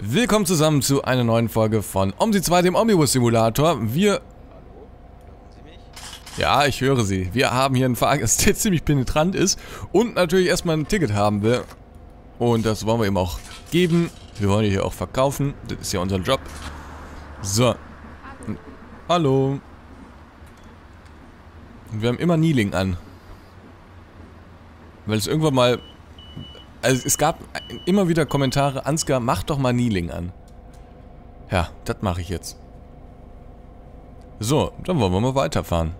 Willkommen zusammen zu einer neuen Folge von OMSI 2, dem Omnibus Simulator. Wir... Ja, ich höre Sie. Wir haben hier einen Fahrgast, der ziemlich penetrant ist und natürlich erstmal ein Ticket haben will. Und das wollen wir ihm auch geben. Wir wollen hier auch verkaufen. Das ist ja unser Job. So. Hallo. Und wir haben immer Kneeling an. Weil es irgendwann mal also es gab immer wieder Kommentare, Ansgar, mach doch mal Kneeling an. Ja, das mache ich jetzt. So, dann wollen wir mal weiterfahren.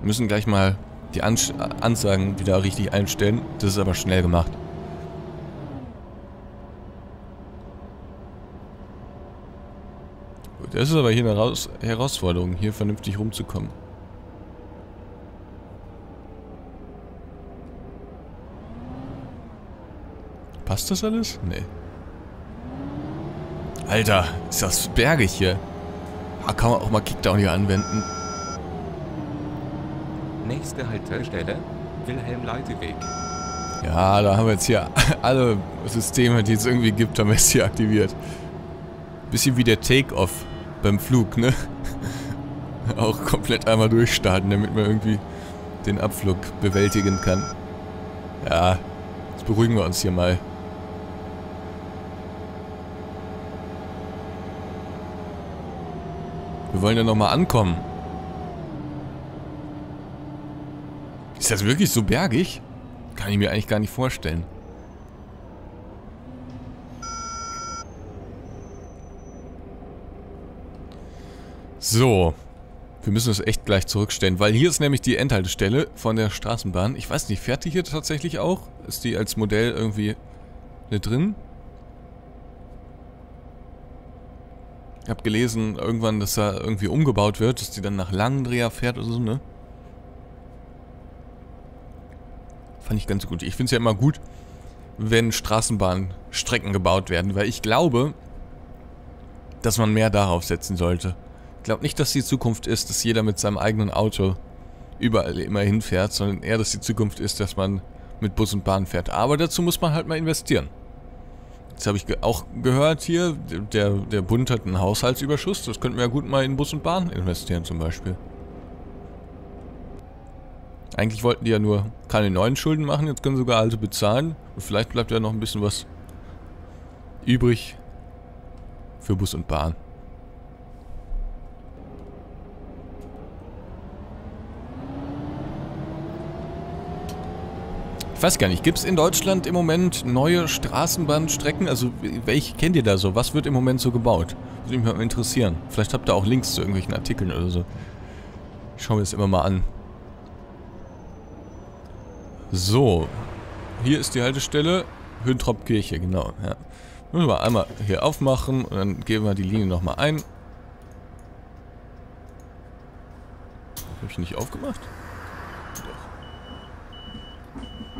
Wir müssen gleich mal die Ans Ansagen wieder richtig einstellen. Das ist aber schnell gemacht. Das ist aber hier eine Raus Herausforderung, hier vernünftig rumzukommen. Passt das alles? Nee. Alter, ist das bergig hier. Da kann man auch mal Kickdown hier anwenden. Nächste Haltestelle, Wilhelm-Leiteweg. Ja, da haben wir jetzt hier alle Systeme, die es irgendwie gibt, haben wir jetzt hier aktiviert. Bisschen wie der Take-Off beim Flug, ne? Auch komplett einmal durchstarten, damit man irgendwie den Abflug bewältigen kann. Ja, jetzt beruhigen wir uns hier mal. Wir wollen ja nochmal ankommen. Ist das wirklich so bergig? Kann ich mir eigentlich gar nicht vorstellen. So. Wir müssen es echt gleich zurückstellen, weil hier ist nämlich die Endhaltestelle von der Straßenbahn. Ich weiß nicht, fährt die hier tatsächlich auch? Ist die als Modell irgendwie nicht drin? Ich habe gelesen irgendwann, dass da irgendwie umgebaut wird, dass die dann nach Langendreher fährt oder so, ne? Fand ich ganz gut. Ich finde es ja immer gut, wenn Straßenbahnstrecken gebaut werden, weil ich glaube, dass man mehr darauf setzen sollte. Ich glaube nicht, dass die Zukunft ist, dass jeder mit seinem eigenen Auto überall immer hinfährt, sondern eher, dass die Zukunft ist, dass man mit Bus und Bahn fährt. Aber dazu muss man halt mal investieren. Jetzt habe ich ge auch gehört hier, der, der Bund hat einen Haushaltsüberschuss. Das könnten wir ja gut mal in Bus und Bahn investieren zum Beispiel. Eigentlich wollten die ja nur keine neuen Schulden machen, jetzt können sie sogar alte bezahlen. Und vielleicht bleibt ja noch ein bisschen was übrig für Bus und Bahn. Ich weiß gar nicht, gibt es in Deutschland im Moment neue Straßenbahnstrecken? Also, welche kennt ihr da so? Was wird im Moment so gebaut? Würde mich mal interessieren. Vielleicht habt ihr auch Links zu irgendwelchen Artikeln oder so. Ich schaue mir das immer mal an. So. Hier ist die Haltestelle. Höntrop-Kirche, genau. Ja. Müssen wir einmal hier aufmachen und dann geben wir die Linie nochmal ein. Habe ich nicht aufgemacht?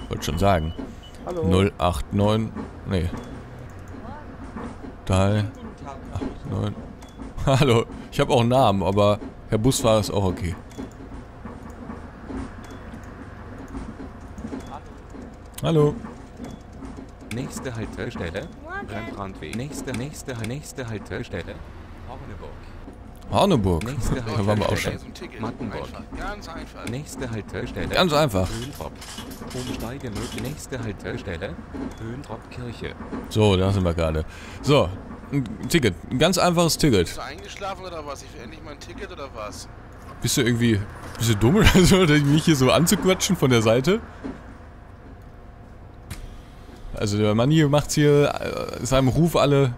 Wollte schon sagen. Hallo. 089. Nee. 3. 8, 9. Hallo. Ich habe auch einen Namen, aber Herr Busfahrer ist auch okay. Hallo. Nächste Haltestelle, Rembrandtweg. Nächste, nächste, nächste Haltestelle, Horneburg. Horneburg. Da waren wir auch schon. Mattenburg. Ganz einfach. Nächste Haltestelle, Ganz einfach. Umsteige. Nächste Haltestelle, Kirche. So, da sind wir gerade. So, ein Ticket. Ein ganz einfaches Ticket. Bist du eingeschlafen oder was? Ich will endlich mein Ticket oder was? Bist du irgendwie... Bist du dumm oder so, mich hier so anzuquatschen von der Seite? Also der Mann hier macht hier äh, seinem Ruf alle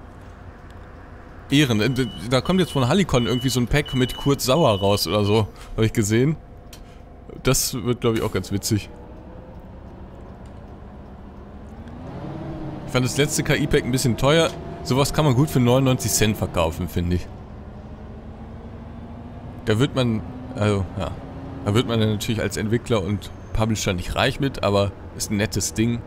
Ehren. Äh, Da kommt jetzt von Hallicon irgendwie so ein Pack mit Kurt Sauer raus oder so. Habe ich gesehen. Das wird, glaube ich, auch ganz witzig. Ich fand das letzte KI-Pack ein bisschen teuer. Sowas kann man gut für 99 Cent verkaufen, finde ich. Da wird man, also, ja. Da wird man natürlich als Entwickler und Publisher nicht reich mit, aber ist ein nettes Ding.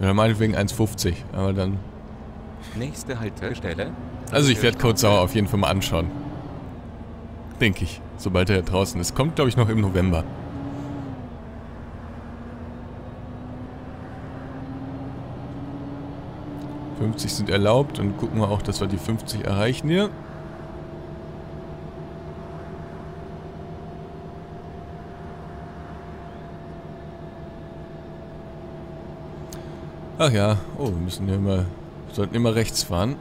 Ja, meinetwegen 1,50, aber dann... Nächste Haltestelle. Also ich werde Code Sauer auf jeden Fall mal anschauen. Denke ich, sobald er draußen ist. Kommt, glaube ich, noch im November. ...50 sind erlaubt und gucken wir auch, dass wir die 50 erreichen hier. Ach ja, oh, wir müssen ja immer, wir sollten immer rechts fahren.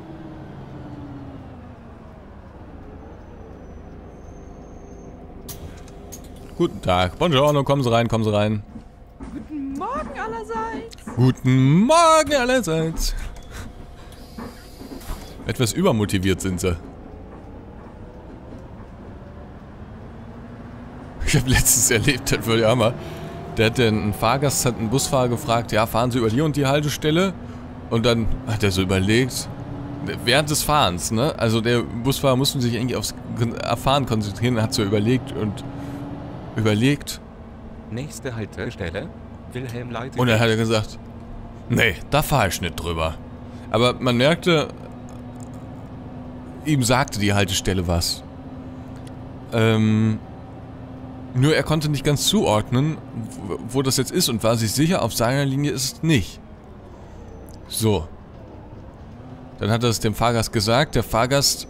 Guten Tag. Buongiorno, kommen Sie rein, kommen Sie rein. Guten Morgen allerseits. Guten Morgen allerseits. Etwas übermotiviert sind sie. Ich habe letztens erlebt, das war der Hammer. Der hat den, ein Fahrgast hat einen Busfahrer gefragt, ja, fahren Sie über die und die Haltestelle? Und dann hat er so überlegt, während des Fahrens, ne? Also der Busfahrer musste sich irgendwie aufs Erfahren konzentrieren, hat so überlegt und überlegt. Nächste Haltestelle. Wilhelm Leite. Und dann hat er gesagt, nee, da fahre ich nicht drüber. Aber man merkte, ihm sagte die Haltestelle was. Ähm, nur er konnte nicht ganz zuordnen, wo, das jetzt ist und war sich sicher, auf seiner Linie ist es nicht. So. Dann hat er es dem Fahrgast gesagt. Der Fahrgast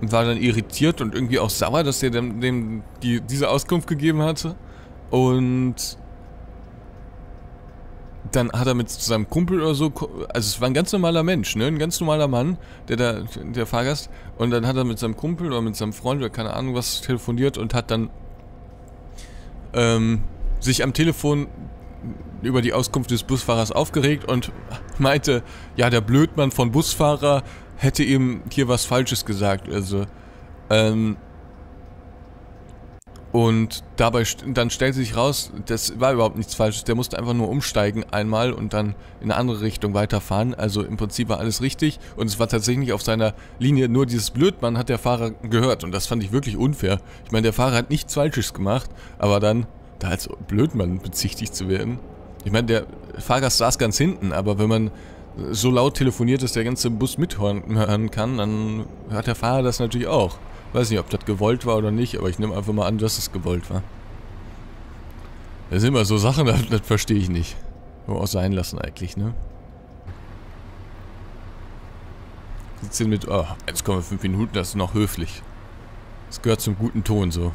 war dann irritiert und irgendwie auch sauer, dass er dem, dem die, diese Auskunft gegeben hatte. Und dann hat er mit seinem Kumpel oder so, also es war ein ganz normaler Mensch, ne, ein ganz normaler Mann, der da, der Fahrgast, und dann hat er mit seinem Kumpel oder mit seinem Freund oder keine Ahnung was telefoniert und hat dann ähm, sich am Telefon über die Auskunft des Busfahrers aufgeregt und meinte, ja, der Blödmann von Busfahrer hätte ihm hier was Falsches gesagt, also, ähm, und dabei, dann stellte sich raus, das war überhaupt nichts Falsches. Der musste einfach nur umsteigen einmal und dann in eine andere Richtung weiterfahren. Also im Prinzip war alles richtig. Und es war tatsächlich auf seiner Linie nur dieses Blödmann hat der Fahrer gehört. Und das fand ich wirklich unfair. Ich meine, der Fahrer hat nichts Falsches gemacht, aber dann da als Blödmann bezichtigt zu werden. Ich meine, der Fahrgast saß ganz hinten, aber wenn man so laut telefoniert, dass der ganze Bus mithören kann, dann hört der Fahrer das natürlich auch. Weiß nicht, ob das gewollt war oder nicht, aber ich nehme einfach mal an, dass es gewollt war. Das sind immer so Sachen, das, das verstehe ich nicht. Nur auch sein lassen eigentlich, ne? 17 mit... Oh, 1,5 Minuten, das ist noch höflich. Das gehört zum guten Ton so.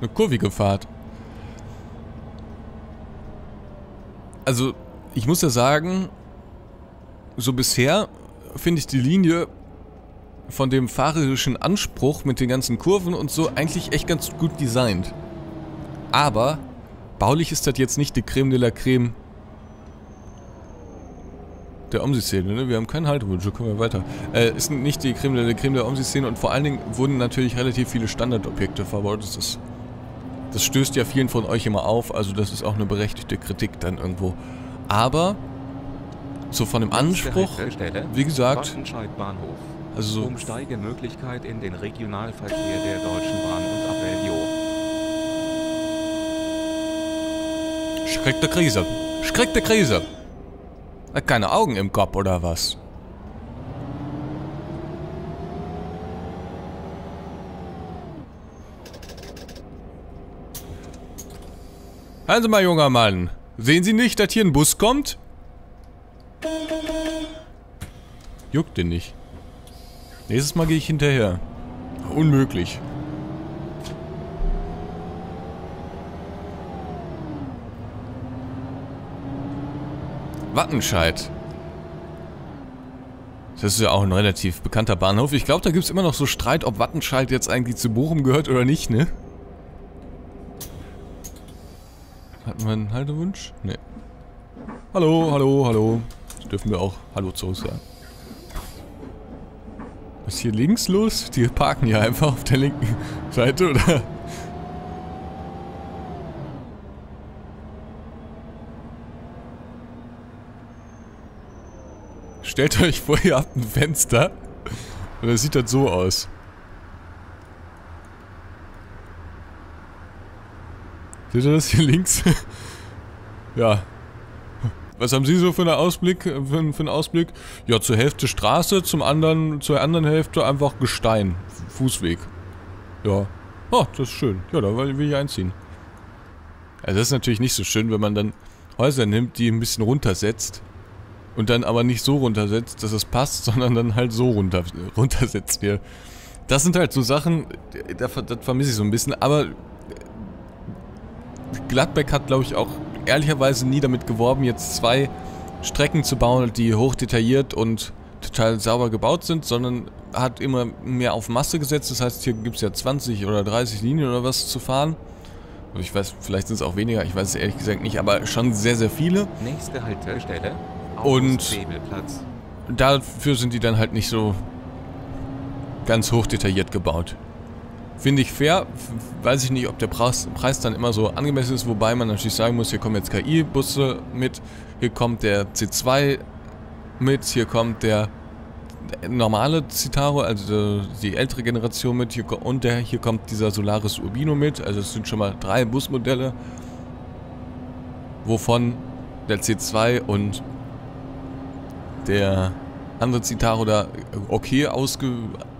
Eine kurvige Fahrt. Also, ich muss ja sagen, so bisher finde ich die Linie von dem fahrerischen Anspruch mit den ganzen Kurven und so eigentlich echt ganz gut designt. Aber baulich ist das jetzt nicht die Creme de la Creme der Omsi-Szene, ne? Wir haben keinen Haltewunsch, so kommen wir weiter. Äh, ist nicht die Creme de la Creme der Omsi-Szene und vor allen Dingen wurden natürlich relativ viele Standardobjekte verbaut. Das ist das stößt ja vielen von euch immer auf, also das ist auch eine berechtigte Kritik dann irgendwo. Aber, so von dem Anspruch, wie gesagt, also so... Umsteigemöglichkeit in den Regionalverkehr der Deutschen Bahn und Abellio. Schreck der Krise. Schreck der Krise. Hat keine Augen im Kopf oder was? Also mal, junger Mann. Sehen Sie nicht, dass hier ein Bus kommt? Juckt den nicht. Nächstes Mal gehe ich hinterher. Unmöglich. Wattenscheid. Das ist ja auch ein relativ bekannter Bahnhof. Ich glaube, da gibt es immer noch so Streit, ob Wattenscheid jetzt eigentlich zu Bochum gehört oder nicht, ne? Einen Haltewunsch? Ne. Hallo, hallo, hallo. Das dürfen wir auch Hallo zu sagen. Was ist hier links los? Die parken ja einfach auf der linken Seite, oder? Stellt euch vor, ihr habt ein Fenster und dann sieht das so aus. Seht ihr das hier links? ja. Was haben Sie so für, eine Ausblick, für, für einen Ausblick? Ja, zur Hälfte Straße, zum anderen, zur anderen Hälfte einfach Gestein. Fußweg. Ja. Oh, das ist schön. Ja, da will ich einziehen. Also das ist natürlich nicht so schön, wenn man dann Häuser nimmt, die ein bisschen runtersetzt. Und dann aber nicht so runtersetzt, dass es passt, sondern dann halt so runter, runtersetzt hier. Das sind halt so Sachen, das vermisse ich so ein bisschen, aber Gladbeck hat, glaube ich, auch ehrlicherweise nie damit geworben, jetzt zwei Strecken zu bauen, die hochdetailliert und total sauber gebaut sind, sondern hat immer mehr auf Masse gesetzt. Das heißt, hier gibt es ja 20 oder 30 Linien oder was zu fahren. Ich weiß, vielleicht sind es auch weniger, ich weiß es ehrlich gesagt nicht, aber schon sehr, sehr viele. Nächste Haltestelle. Und-. Dafür sind die dann halt nicht so ganz hochdetailliert gebaut. Finde ich fair. Weiß ich nicht, ob der Preis, Preis dann immer so angemessen ist, wobei man natürlich sagen muss, hier kommen jetzt KI-Busse mit, hier kommt der C2 mit, hier kommt der normale Citaro, also die ältere Generation mit, hier, und der, hier kommt dieser Solaris Urbino mit, also es sind schon mal drei Busmodelle, wovon der C2 und der andere Citaro da okay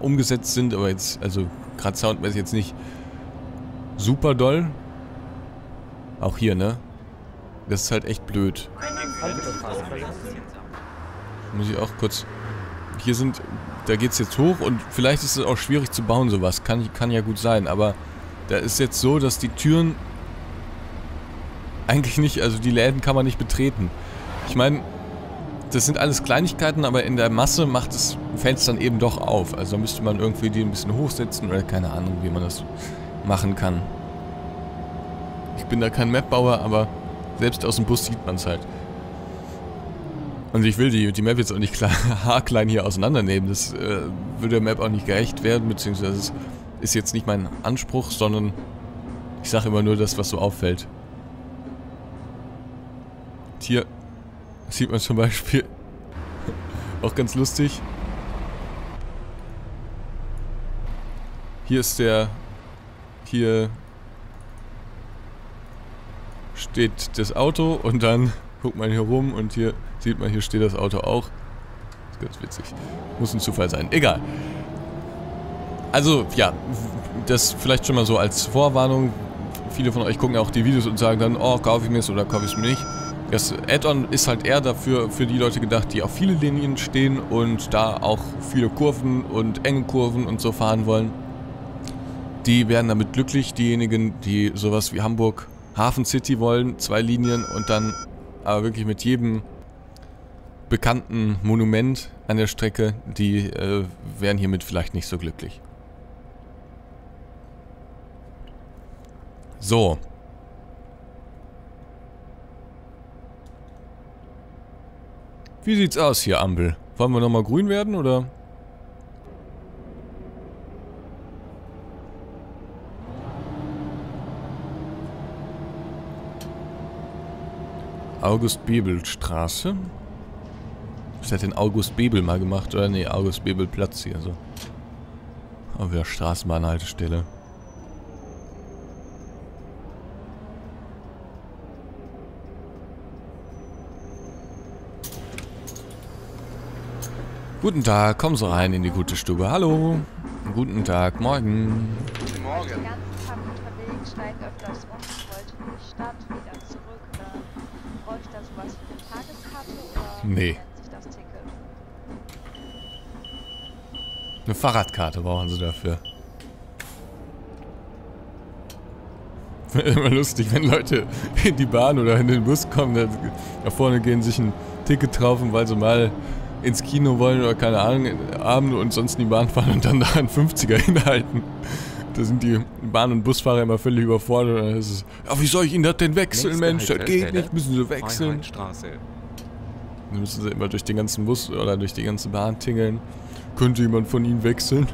umgesetzt sind, aber jetzt, also gerade soundmäßig jetzt nicht super doll. Auch hier, ne? Das ist halt echt blöd. Muss ich auch kurz... Hier sind... Da geht's jetzt hoch und vielleicht ist es auch schwierig zu bauen, sowas. Kann, kann ja gut sein, aber da ist jetzt so, dass die Türen eigentlich nicht... Also die Läden kann man nicht betreten. Ich meine, das sind alles Kleinigkeiten, aber in der Masse macht es, fällt dann eben doch auf. Also müsste man irgendwie die ein bisschen hochsetzen oder keine Ahnung, wie man das machen kann. Ich bin da kein Mapbauer, aber selbst aus dem Bus sieht man es halt. Und ich will die, die Map jetzt auch nicht klar, haarklein hier auseinandernehmen. Das äh, würde der Map auch nicht gerecht werden, beziehungsweise es ist jetzt nicht mein Anspruch, sondern ich sage immer nur das, was so auffällt. Und Hier sieht man zum Beispiel auch ganz lustig. Hier ist der. Hier steht das Auto und dann guckt man hier rum und hier sieht man, hier steht das Auto auch. Das ist ganz witzig. Muss ein Zufall sein. Egal. Also, ja, das vielleicht schon mal so als Vorwarnung. Viele von euch gucken auch die Videos und sagen dann, oh, kaufe ich mir es oder kaufe ich es mir nicht. Das Add-on ist halt eher dafür für die Leute gedacht, die auf viele Linien stehen und da auch viele Kurven und enge Kurven und so fahren wollen. Die werden damit glücklich. Diejenigen, die sowas wie Hamburg Hafen City wollen, zwei Linien und dann aber wirklich mit jedem bekannten Monument an der Strecke, die äh, wären hiermit vielleicht nicht so glücklich. So. Wie sieht's aus hier, Ampel? Wollen wir nochmal grün werden, oder? August-Bebel-Straße? Was hat denn August Bebel mal gemacht? Oder nee, August Bebel Platz hier so. Oh, wieder Straßenbahnhaltestelle. Guten Tag, kommen Sie rein in die gute Stube. Hallo. Guten Tag, morgen. Guten Morgen. Nee. Eine Fahrradkarte brauchen Sie dafür. Immer lustig, wenn Leute in die Bahn oder in den Bus kommen, da, vorne gehen sich ein Ticket kaufen, weil sie mal ins Kino wollen oder keine Ahnung, Abend und sonst in die Bahn fahren und dann da einen 50er hinhalten. Da sind die Bahn- und Busfahrer immer völlig überfordert. Und dann ist es, ja, wie soll ich Ihnen das denn wechseln, Mensch? Das geht nicht, müssen Sie wechseln. Dann müssen sie immer durch den ganzen Bus oder durch die ganze Bahn tingeln. Könnte jemand von ihnen wechseln?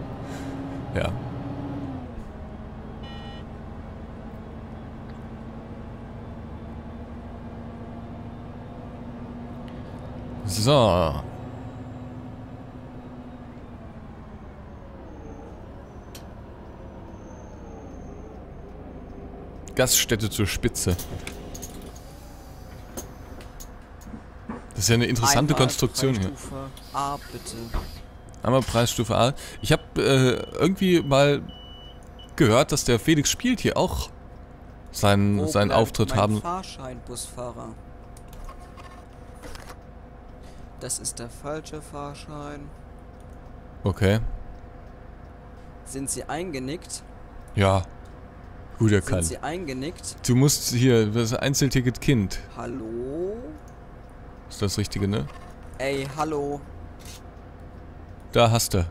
ja. So. Gaststätte zur Spitze. Das ist ja eine interessante Einmal Konstruktion hier. Preisstufe A, bitte. Einmal Preisstufe A. Ich habe äh, irgendwie mal gehört, dass der Felix spielt hier auch seinen, Wo seinen Auftritt mein haben. Fahrschein, Busfahrer. Das ist der falsche Fahrschein. Okay. Sind Sie eingenickt? Ja. Gut Sind erkannt. Sie eingenickt? Du musst hier, das Einzelticket Kind. Hallo? Ist das Richtige, ne? Ey, hallo. Da hast du.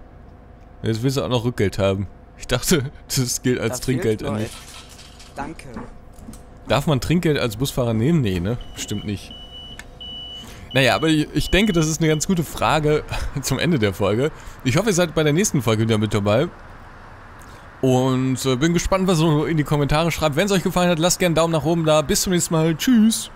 Jetzt willst du auch noch Rückgeld haben. Ich dachte, das gilt als Da Trinkgeld. Danke. Darf man Trinkgeld als Busfahrer nehmen? Nee, ne? Bestimmt nicht. Naja, aber ich, denke, das ist eine ganz gute Frage zum Ende der Folge. Ich hoffe, ihr seid bei der nächsten Folge wieder mit dabei. Und äh, bin gespannt, was ihr so in die Kommentare schreibt. Wenn es euch gefallen hat, lasst gerne einen Daumen nach oben da. Bis zum nächsten Mal. Tschüss.